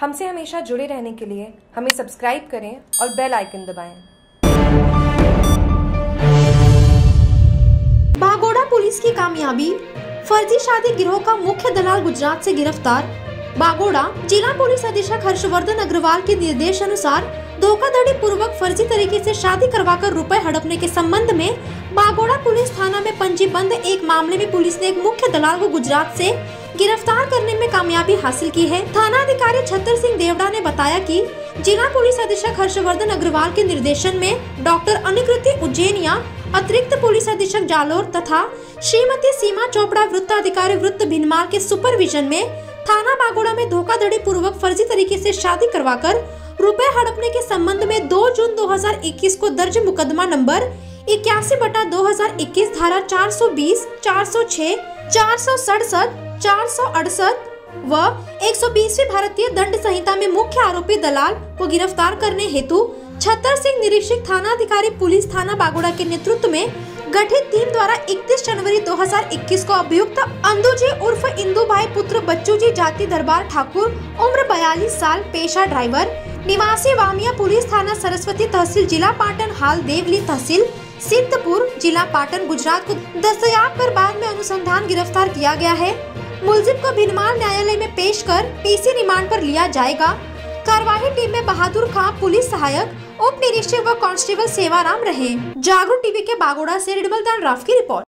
हमसे हमेशा जुड़े रहने के लिए हमें सब्सक्राइब करें और बेल आइकन दबाएँ। बागोड़ा पुलिस की कामयाबी फर्जी शादी गिरोह का मुख्य दलाल गुजरात से गिरफ़्तार बागोड़ा जिला पुलिस अधीक्षक हर्षवर्धन अग्रवाल के निर्देश अनुसार धोखाधड़ी पूर्वक फर्जी तरीके से शादी करवाकर रुपए हड़पने के संबंध में बागोड़ा पुलिस थाना में पंजीबंद एक मामले में पुलिस ने एक मुख्य दलाल को गुजरात से गिरफ़्तार करने में कामयाबी हासिल की है। थाना अधिकारी छतर सिंह देवड़ा ने बताया कि जिला पुलिस अधीक्षक हर्षवर्धन अग्रवाल के निर्देशन में डॉक्टर अनिकृति उज्जैनिया अतिरिक्त पुलिस अधीक्षक जालोर तथा श्रीमती सीमा चोपड़ा वृत्त अधिकारी वृत्त भिनमाल के सुपरविजन में थाना बागोड़ा में धोखाधड़ी पूर्वक फर्जी तरीके से शादी करवाकर रुपए हड़पने के संबंध में 2 जून 2021 को दर्ज मुकदमा नंबर इक्यासी बटा दो धारा 420, 406, चार सौ चार सौ अड़सठ व 120वीं भारतीय दंड संहिता में मुख्य आरोपी दलाल को गिरफ़्तार करने हेतु छतर सिंह निरीक्षक थाना अधिकारी पुलिस थाना बागोड़ा के नेतृत्व में गठित टीम द्वारा 31 जनवरी 2021 को अभियुक्त अंदू जी उर्फ़ इंदू भाई पुत्र बच्चू जी जाति दरबार ठाकुर, उम्र 42 साल, पेशा ड्राइवर, निवासी वामिया पुलिस थाना सरस्वती तहसील, जिला पाटन हाल देवली तहसील, सिद्धपुर, जिला पाटन, गुजरात को दस्तयाब कर बाद में अनुसंधान गिरफ़्तार किया गया है। मुलजिम को भिनमार न्यायालय में पेश कर पीसी रिमांड पर लिया जाएगा। कार्यवाही टीम में बहादुर खां पुलिस सहायक, उप निरीक्षक व कांस्टेबल सेवाराम रहे। जागरूक टीवी के बागोड़ा से रिडमल दान राफ की रिपोर्ट।